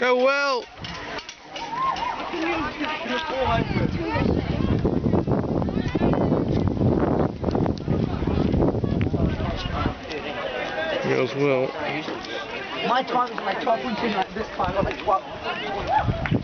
Go well. Goes well. My time is like 12.2, like this time, I'm like 12.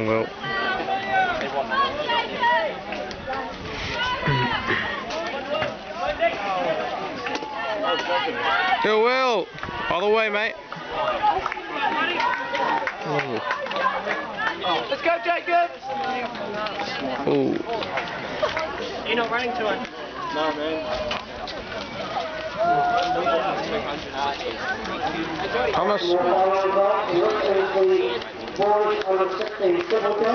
Going well. Go well. All the way, mate. Oh. Let's go, Jacob! Oh. You're not running to it. No, man. Thomas. Board of Accepting Civil